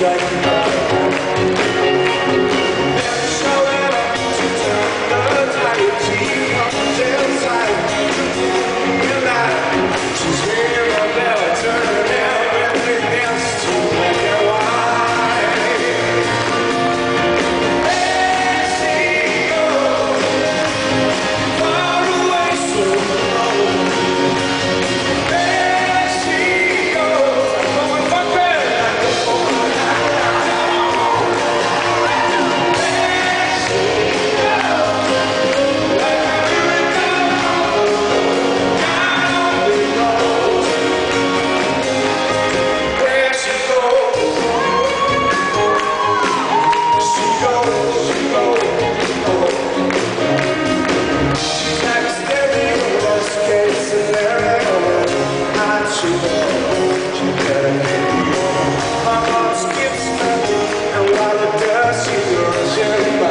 Jack. gratidão de